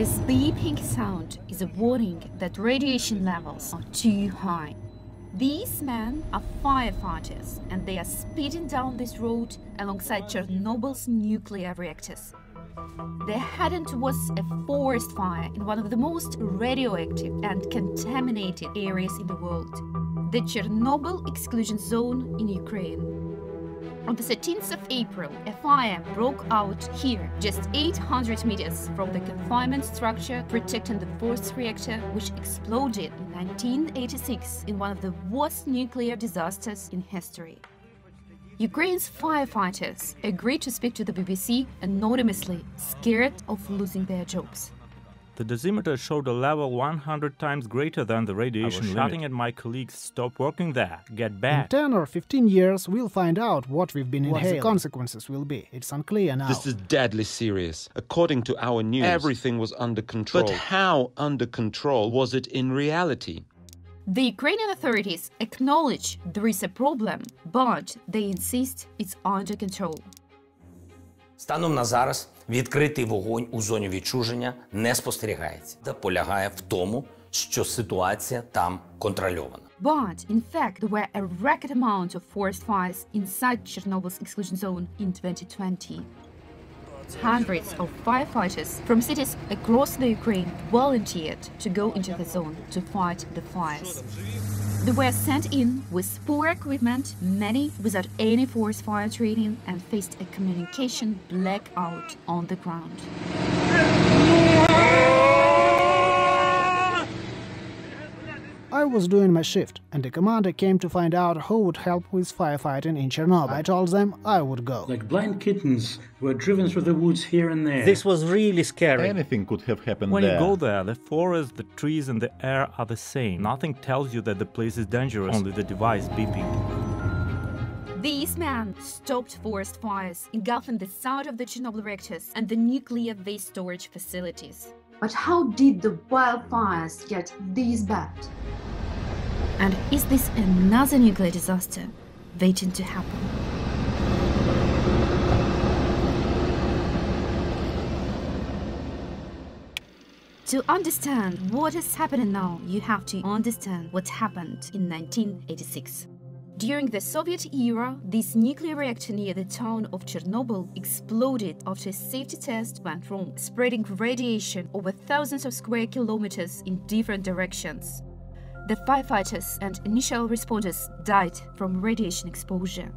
This beeping sound is a warning that radiation levels are too high. These men are firefighters and they are speeding down this road alongside Chernobyl's nuclear reactors. They're heading towards a forest fire in one of the most radioactive and contaminated areas in the world, the Chernobyl exclusion zone in Ukraine. On the 13th of April, a fire broke out here, just 800 meters from the confinement structure protecting the fourth reactor, which exploded in 1986 in one of the worst nuclear disasters in history. Ukraine's firefighters agreed to speak to the BBC anonymously, scared of losing their jobs. The dosimeter showed a level 100 times greater than the radiation I was shouting at my colleagues, stop working there, get back. In 10 or 15 years, we'll find out what we've been inhaling. What the consequences will be. It's unclear now. This is deadly serious. According to our news, everything was under control. But how under control was it in reality? The Ukrainian authorities acknowledge there is a problem, but they insist it's under control. Станом на зараз Відкритий вогонь у зоні відчуження не спостерігається, та полягає в тому, що ситуація там контрольована. But, in fact, there were a record amount of forest fires inside Chernobyl's exclusion zone in 2020. Hundreds of firefighters from cities across the Ukraine volunteered to go into the zone to fight the fires. They were sent in with poor equipment, many without any forest fire training, and faced a communication blackout on the ground. I was doing my shift, and the commander came to find out who would help with firefighting in Chernobyl. I told them I would go. Like blind kittens, we were driven through the woods here and there. This was really scary. Anything could have happened when there. When you go there, the forest, the trees, and the air are the same. Nothing tells you that the place is dangerous, only the device beeping. These men stopped forest fires, engulfing the site of the Chernobyl reactors and the nuclear waste storage facilities. But how did the wildfires get this bad? And is this another nuclear disaster waiting to happen? To understand what is happening now, you have to understand what happened in 1986. During the Soviet era, this nuclear reactor near the town of Chernobyl exploded after a safety test went wrong, spreading radiation over thousands of square kilometers in different directions. The firefighters and initial responders died from radiation exposure.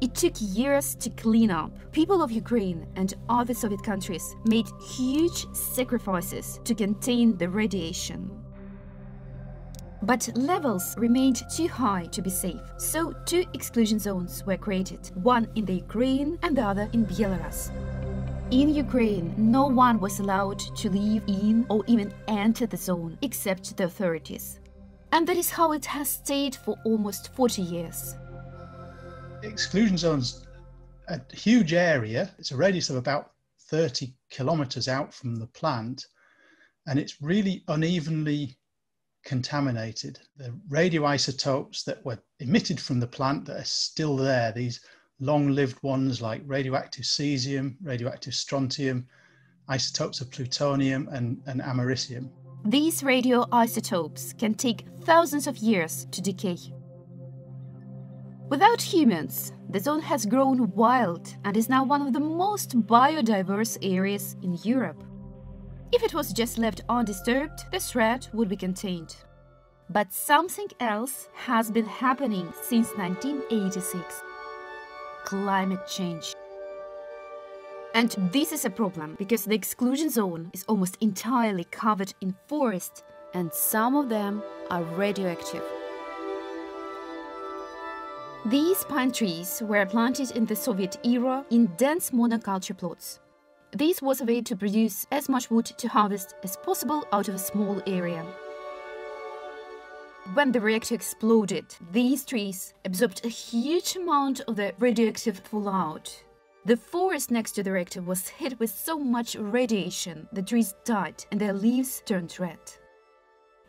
It took years to clean up. People of Ukraine and other Soviet countries made huge sacrifices to contain the radiation. But levels remained too high to be safe, so two exclusion zones were created, one in the Ukraine and the other in Belarus. In Ukraine, no one was allowed to leave in or even enter the zone except the authorities. And that is how it has stayed for almost 40 years. Exclusion zones, a huge area, it's a radius of about 30 kilometers out from the plant, and it's really unevenly contaminated. The radioisotopes that were emitted from the plant that are still there, these long lived ones like radioactive cesium, radioactive strontium, isotopes of plutonium, and, and americium. These radioisotopes can take thousands of years to decay. Without humans, the zone has grown wild and is now one of the most biodiverse areas in Europe. If it was just left undisturbed, the threat would be contained. But something else has been happening since 1986 climate change. And this is a problem because the exclusion zone is almost entirely covered in forest, and some of them are radioactive. These pine trees were planted in the Soviet era in dense monoculture plots. This was a way to produce as much wood to harvest as possible out of a small area. When the reactor exploded, these trees absorbed a huge amount of the radioactive fallout. The forest next to the reactor was hit with so much radiation the trees died and their leaves turned red.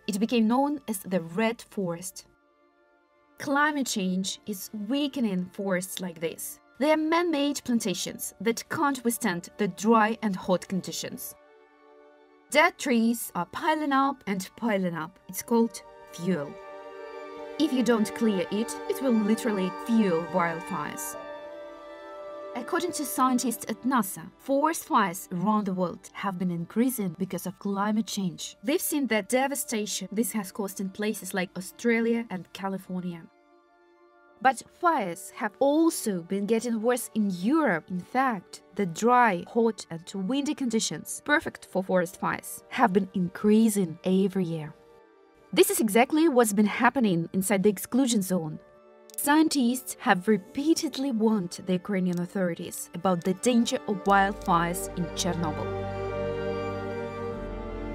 It became known as the Red Forest. Climate change is weakening forests like this. They are man-made plantations that can't withstand the dry and hot conditions. Dead trees are piling up and piling up. It's called fuel. If you don't clear it, it will literally fuel wildfires. According to scientists at NASA, forest fires around the world have been increasing because of climate change. They've seen the devastation this has caused in places like Australia and California. But fires have also been getting worse in Europe. In fact, the dry, hot, and windy conditions, perfect for forest fires, have been increasing every year. This is exactly what's been happening inside the exclusion zone. Scientists have repeatedly warned the Ukrainian authorities about the danger of wildfires in Chernobyl.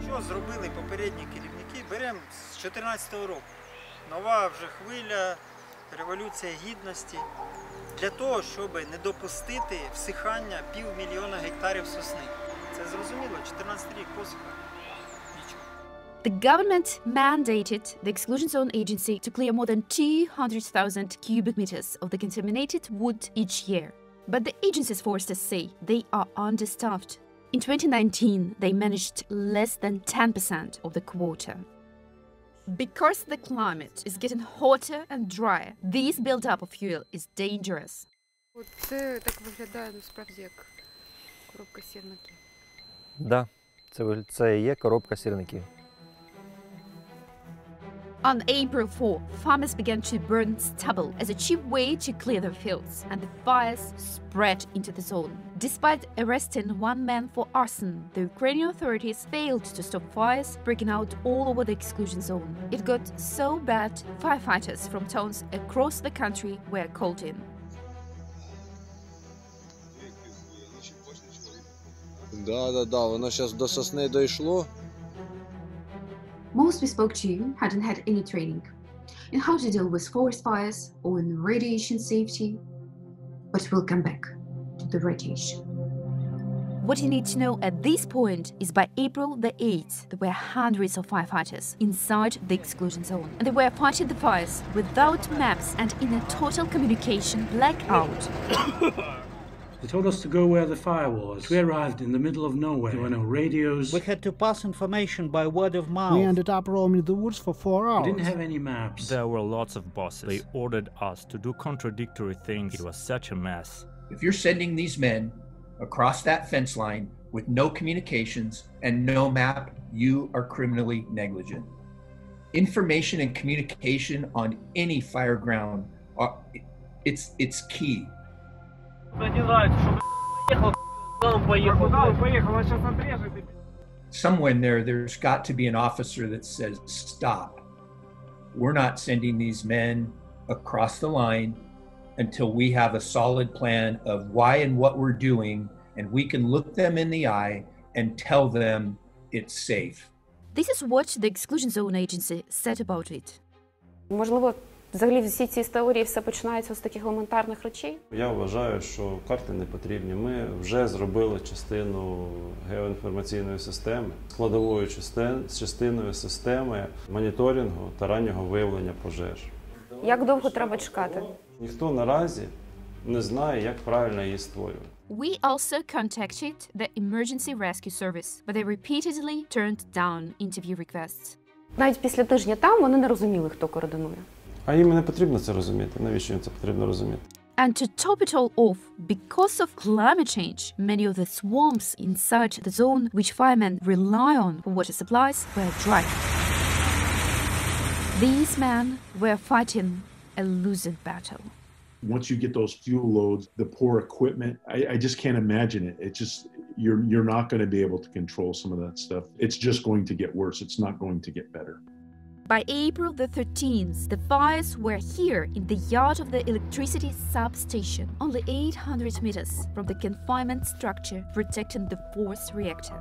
Що зробили попередні керівники? Беремо з 2014 року. Нова вже хвиля Революція Гідності для того, щоб не допустити всихання півмільйона гектарів сосни. Це зрозуміло, 14 рік посуха. The government mandated the exclusion zone agency to clear more than 200,000 cubic meters of the contaminated wood each year. But the agency's foresters say they are understaffed. In 2019, they managed less than 10% of the quota. Because the climate is getting hotter and drier, this buildup of fuel is dangerous. Це так виглядає насправді як коробка сірників. Да, це, це і є коробка сірників. On April 4, farmers began to burn stubble as a cheap way to clear their fields, and the fires spread into the zone. Despite arresting one man for arson, the Ukrainian authorities failed to stop fires breaking out all over the exclusion zone. It got so bad, firefighters from towns across the country were called in. Да, да, да, воно зараз до сосни дійшло. Most we spoke to hadn't had any training in how to deal with forest fires or in radiation safety, but we'll come back to the radiation. What you need to know at this point is by April the 8th, there were hundreds of firefighters inside the exclusion zone. And they were fighting the fires without maps and in a total communication blackout. They told us to go where the fire was. We arrived in the middle of nowhere. There were no radios. We had to pass information by word of mouth. We ended up roaming the woods for four hours. We didn't have any maps. There were lots of bosses. They ordered us to do contradictory things. It was such a mess. If you're sending these men across that fence line with no communications and no map, you are criminally negligent. Information and communication on any fire ground are it's it's key. Somewhere in there, there's got to be an officer that says, stop. We're not sending these men across the line until we have a solid plan of why and what we're doing, and we can look them in the eye and tell them it's safe. This is what the Exclusion Zone Agency said about it. Можливо, Взагалі всі ці історії все починаються з таких елементарних речей. Я вважаю, що карти не потрібні. Ми вже зробили частину геоінформаційної системи, складовою частиною системи моніторингу та раннього виявлення пожеж. Як довго треба чекати? Ніхто наразі не знає, як правильно її створювати. We also contacted the Emergency Rescue Service, but they repeatedly turned down interview requests. Навіть після тижня там вони не розуміли, хто координує. А їм не потрібно це розуміти. Навіщо їм це потрібно розуміти? And to top it all off, because of climate change, many of the swamps inside the zone which firemen rely on for water supplies were dry. These men were fighting a losing battle. Once you get those fuel loads, the poor equipment, I, I just can't imagine it. It just you're you're not going to be able to control some of that stuff. It's just going to get worse. It's not going to get better. By April the 13th, the fires were here in the yard of the electricity substation, only 800 meters from the confinement structure protecting the fourth reactor.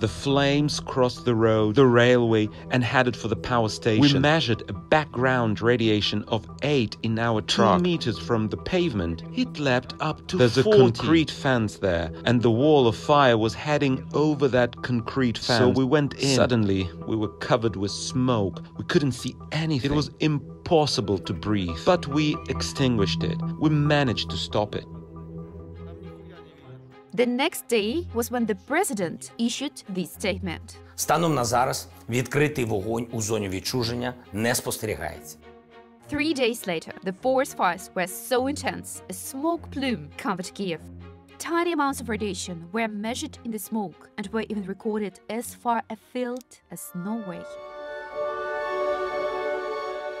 The flames crossed the road, the railway, and headed for the power station. We measured a background radiation of 8 in our truck. Two meters from the pavement, it leapt up to There's 40. a concrete fence there, and the wall of fire was heading over that concrete fence. So we went in. Suddenly, we were covered with smoke. We couldn't see anything. It was impossible to breathe. But we extinguished it. We managed to stop it. The next day was when the president issued this statement. Станом на зараз відкритий вогонь у зоні відчуження не спостерігається. Three days later, the forest fires were so intense a smoke plume covered Kiev. Tiny amounts of radiation were measured in the smoke and were even recorded as far afield as Norway.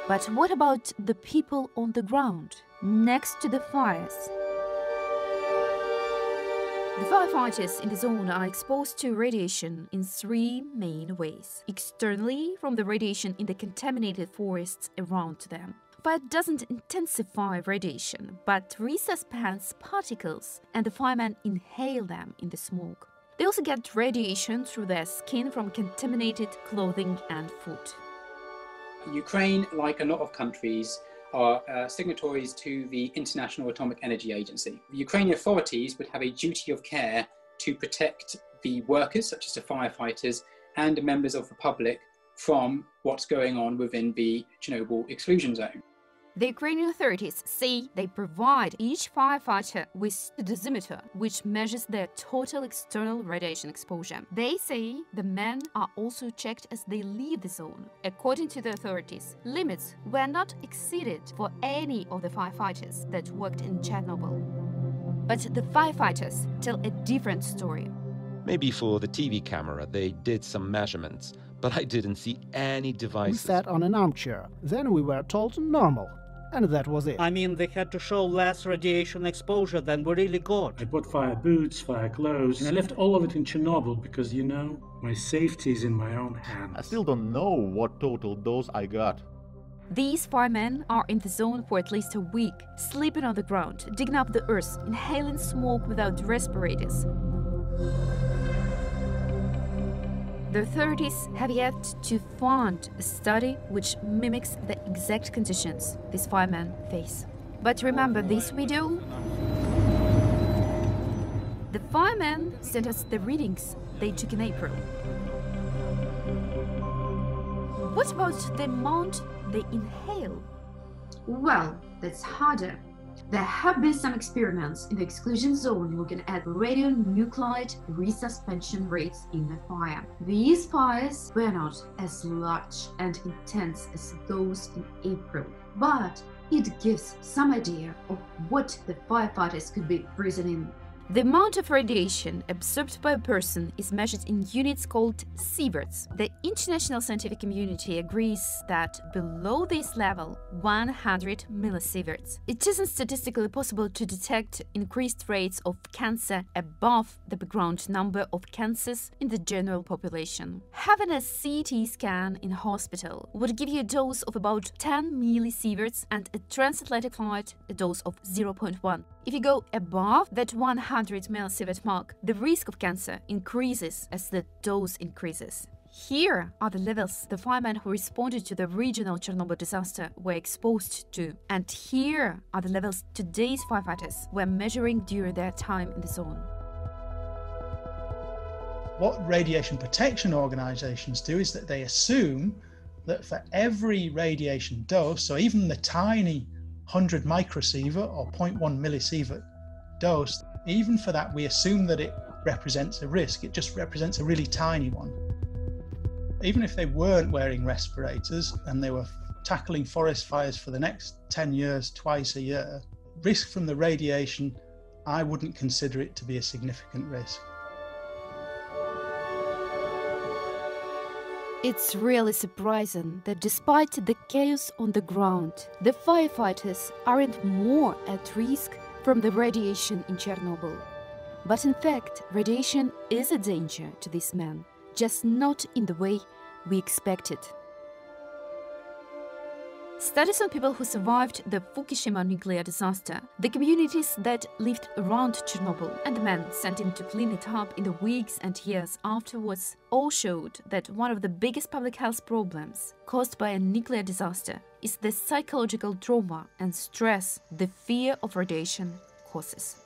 But what about the people on the ground, next to the fires? The firefighters in the zone are exposed to radiation in three main ways. Externally, from the radiation in the contaminated forests around them. Fire doesn't intensify radiation, but resuspense particles, and the firemen inhale them in the smoke. They also get radiation through their skin from contaminated clothing and food. Ukraine, like a lot of countries, are uh, signatories to the International Atomic Energy Agency. The Ukrainian authorities would have a duty of care to protect the workers, such as the firefighters, and the members of the public from what's going on within the Chernobyl exclusion zone. The Ukrainian authorities say they provide each firefighter with a dosimeter, which measures their total external radiation exposure. They say the men are also checked as they leave the zone. According to the authorities, limits were not exceeded for any of the firefighters that worked in Chernobyl. But the firefighters tell a different story. Maybe for the TV camera they did some measurements, but I didn't see any devices. We devices. sat on an armchair. Then we were told normal. And that was it. I mean, they had to show less radiation exposure than we really got. I bought fire boots, fire clothes, and I left all of it in Chernobyl because, you know, my safety is in my own hands. I still don't know what total dose I got. These firemen are in the zone for at least a week, sleeping on the ground, digging up the earth, inhaling smoke without respirators. The authorities have yet to fund a study which mimics the exact conditions these firemen face. But remember this video? The firemen sent us the readings they took in April. What about the amount they inhale? Well, that's harder. There have been some experiments in the exclusion zone looking at radionuclide resuspension rates in the fire. These fires were not as large and intense as those in April, but it gives some idea of what the firefighters could be breathing in. The amount of radiation absorbed by a person is measured in units called sieverts. The international scientific community agrees that below this level, 100 millisieverts, it isn't statistically possible to detect increased rates of cancer above the background number of cancers in the general population. Having a CT scan in hospital would give you a dose of about 10 millisieverts and a transatlantic flight a dose of 0.1. If you go above that 100 millisievert mark, the risk of cancer increases as the dose increases. Here are the levels the firemen who responded to the regional Chernobyl disaster were exposed to, and here are the levels today's firefighters were measuring during their time in the zone. What radiation protection organizations do is that they assume that for every radiation dose, so even the tiny 100 microsievert or 0.1 millisievert dose, even for that, we assume that it represents a risk. It just represents a really tiny one. Even if they weren't wearing respirators and they were tackling forest fires for the next 10 years, twice a year, risk from the radiation, I wouldn't consider it to be a significant risk. It's really surprising that despite the chaos on the ground, the firefighters aren't more at risk from the radiation in Chernobyl. But in fact, radiation is a danger to these men, just not in the way we expected. Studies on people who survived the Fukushima nuclear disaster, the communities that lived around Chernobyl, and the men sent in to clean it up in the weeks and years afterwards all showed that one of the biggest public health problems caused by a nuclear disaster is the psychological trauma and stress the fear of radiation causes.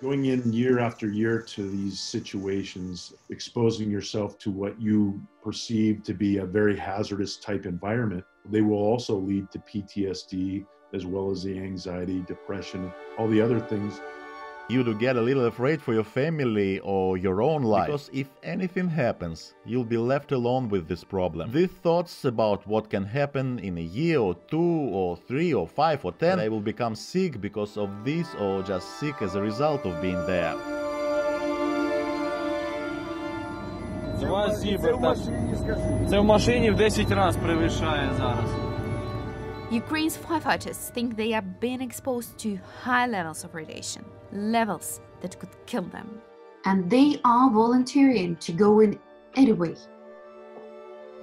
Going in year after year to these situations, exposing yourself to what you perceive to be a very hazardous type environment, they will also lead to PTSD as well as the anxiety, depression, all the other things. you to get a little afraid for your family or your own life. Because if anything happens, you'll be left alone with this problem. These thoughts about what can happen in a year or two or three or five or ten, I will become sick because of this or just sick as a result of being there. Це в машині в 10 разів перевищає зараз. Ukraine's firefighters think they are being exposed to high levels of radiation, levels that could kill them. And they are volunteering to go in anyway.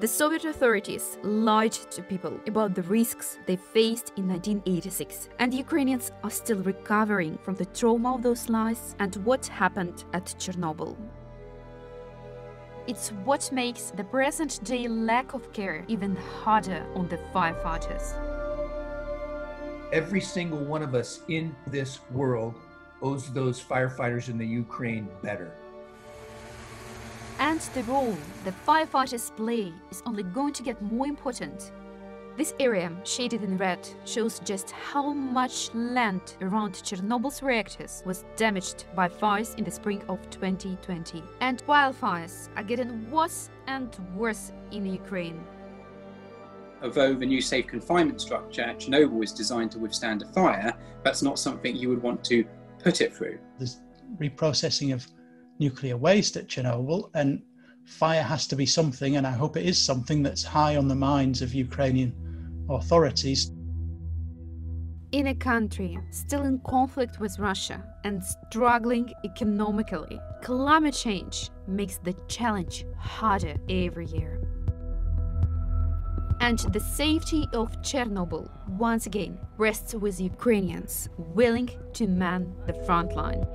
The Soviet authorities lied to people about the risks they faced in 1986, and Ukrainians are still recovering from the trauma of those lies and what happened at Chernobyl. It's what makes the present day lack of care even harder on the firefighters. Every single one of us in this world owes those firefighters in the Ukraine better. And the role the firefighters play is only going to get more important. This area, shaded in red, shows just how much land around Chernobyl's reactors was damaged by fires in the spring of 2020. And wildfires are getting worse and worse in Ukraine. Although the new safe confinement structure at Chernobyl is designed to withstand a fire, that's not something you would want to put it through. There's reprocessing of nuclear waste at Chernobyl, and fire has to be something, and I hope it is something that's high on the minds of Ukrainian authorities. In a country still in conflict with Russia and struggling economically, climate change makes the challenge harder every year. And the safety of Chernobyl once again rests with Ukrainians willing to man the front line.